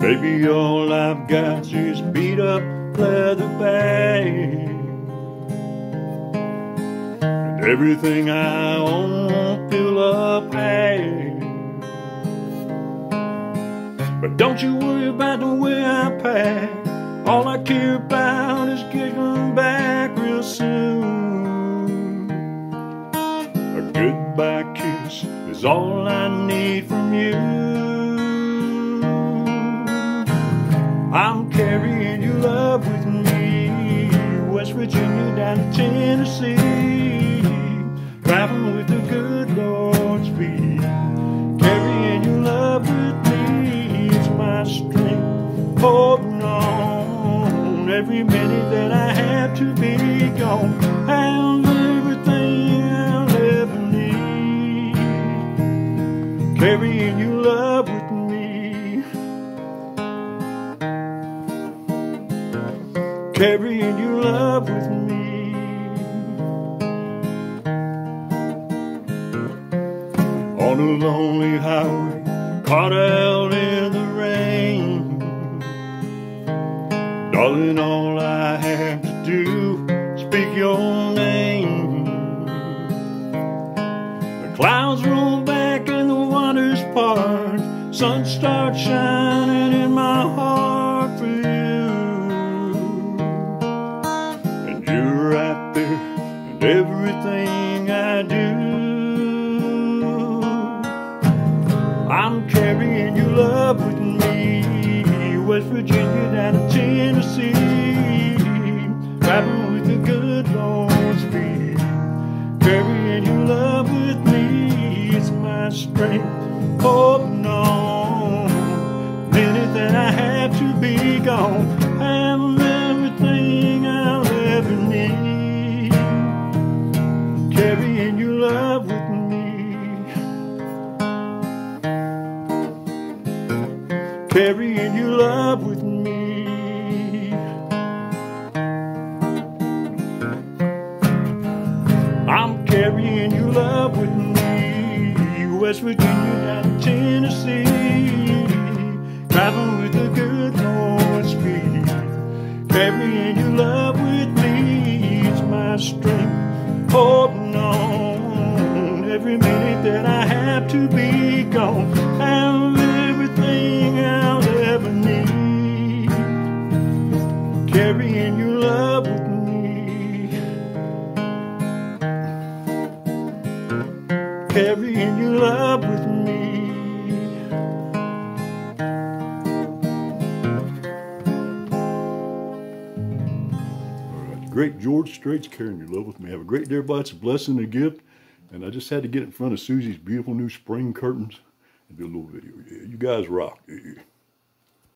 Baby, all I've got is beat up leather bag. And everything I own fill up hay. But don't you worry about the way I pack. All I care about is getting back real soon. A goodbye kiss is all I need from you. I'm carrying your love with me, West Virginia down to Tennessee, driving with the good Lord's speed. Carrying your love with me, it's my strength, holding on every minute that I have to be gone. Carrying your love with me. On a lonely highway, caught out in the rain. Darling, all I have to do is speak your name. The clouds roll back and the waters part. Sun starts shining in my heart I do. I'm carrying your love with me, West Virginia down to Tennessee, driving with the good Lord's speed. Carrying your love with me, it's my strength, holding on. Minute that I have to be gone, carrying your love with me. I'm carrying your love with me, West Virginia down to Tennessee, driving with the good Lord's speed. Carrying your love with me, it's my strength, holding on every minute that I have to be gone, love with me. Great George Strait's carrying your love with me. Have a great day, everybody. It's a blessing and a gift. And I just had to get in front of Susie's beautiful new spring curtains and do a little video. Yeah, you guys rock. Yeah.